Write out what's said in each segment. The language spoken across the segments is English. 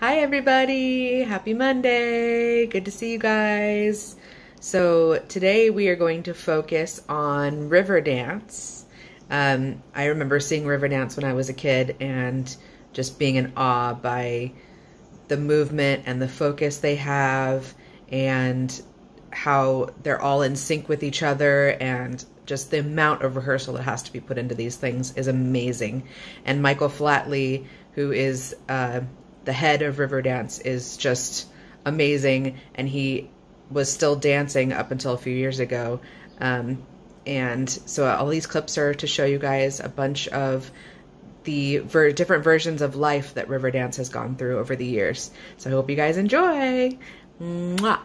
Hi, everybody. Happy Monday. Good to see you guys. So, today we are going to focus on Riverdance. Um, I remember seeing Riverdance when I was a kid and just being in awe by the movement and the focus they have and how they're all in sync with each other and just the amount of rehearsal that has to be put into these things is amazing. And Michael Flatley, who is uh, the head of Riverdance, is just amazing. And he was still dancing up until a few years ago. Um, and so all these clips are to show you guys a bunch of the ver different versions of life that Riverdance has gone through over the years. So I hope you guys enjoy. Mwah.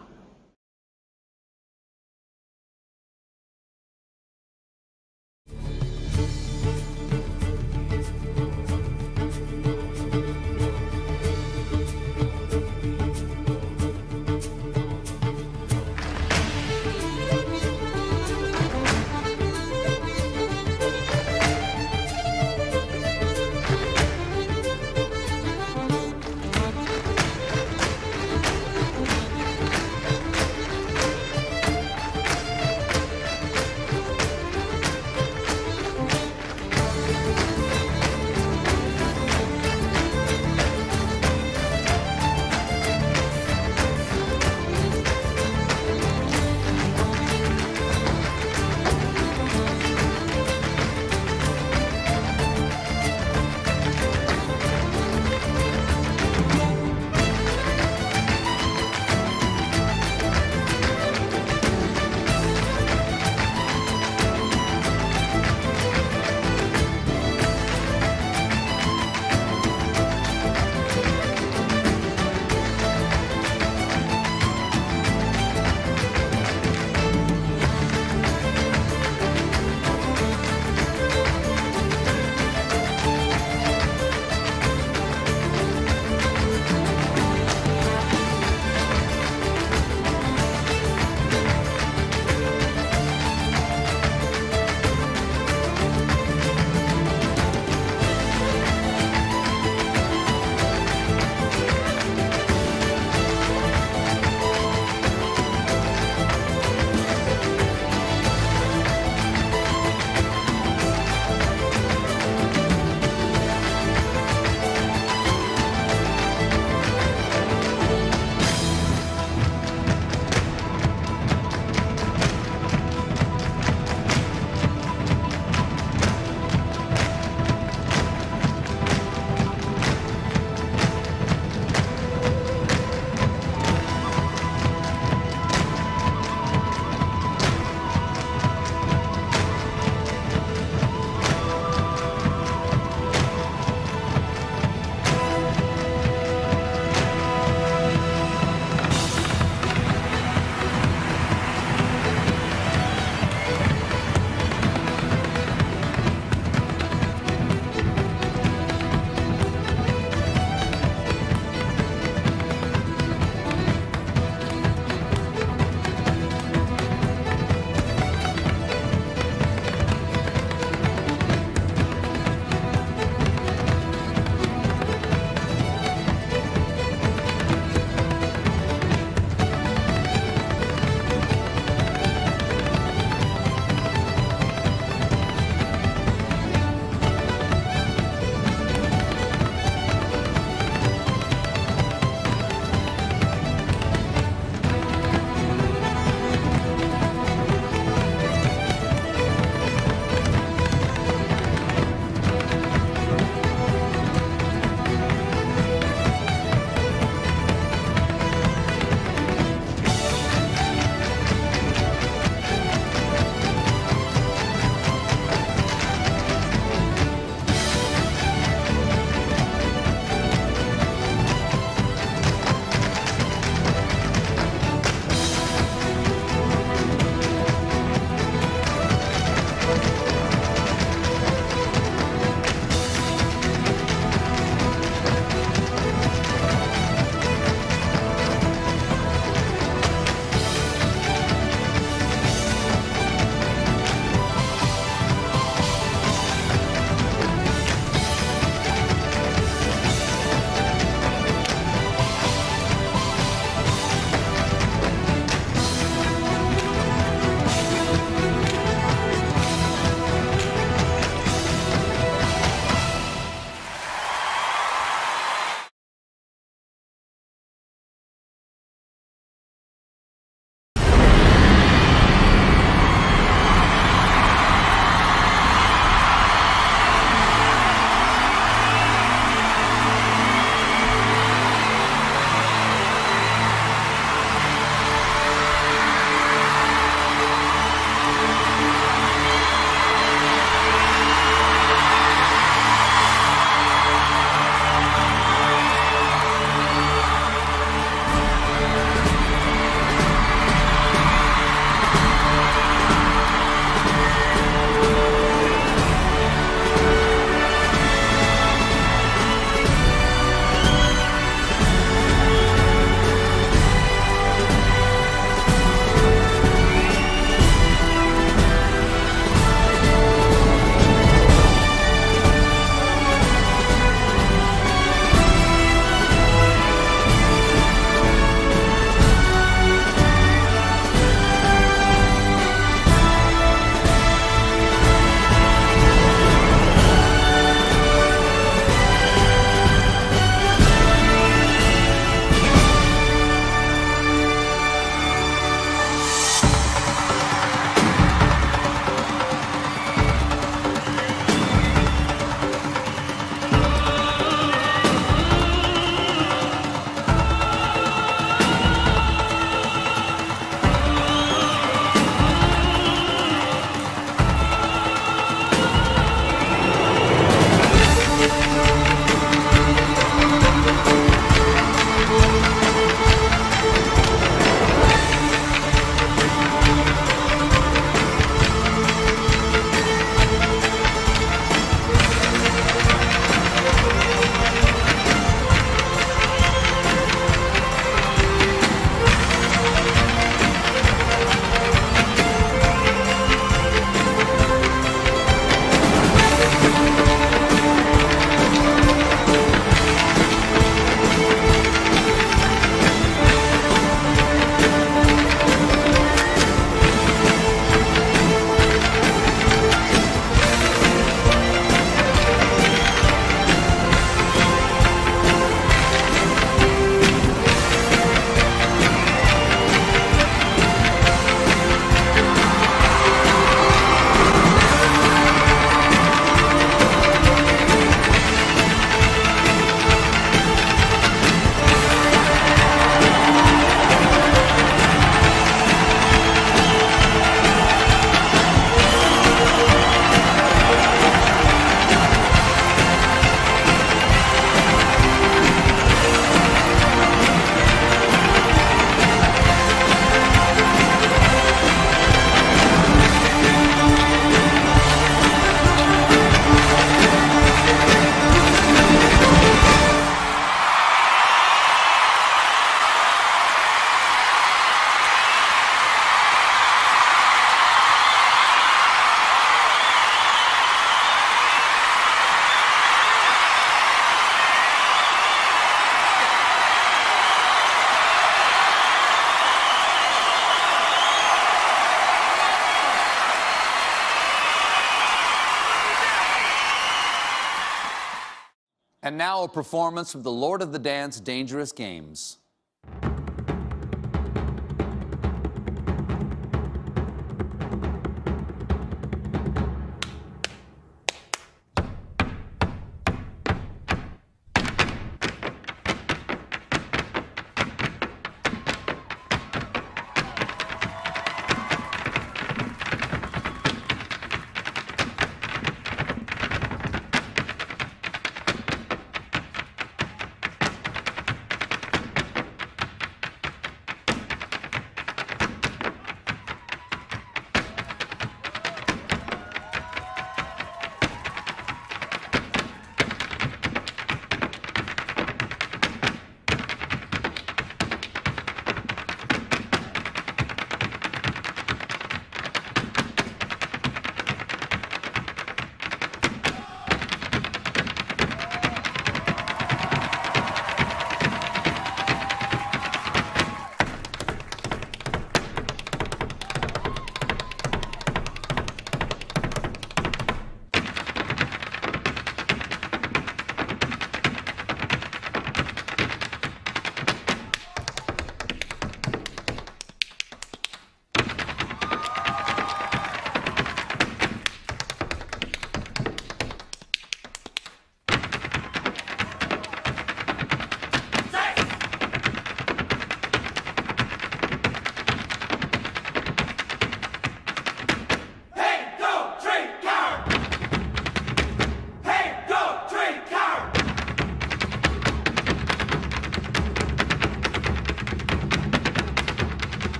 And now a performance from the Lord of the Dance Dangerous Games.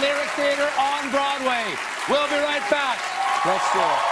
Lyric Theater on Broadway. We'll be right back. Let's do it.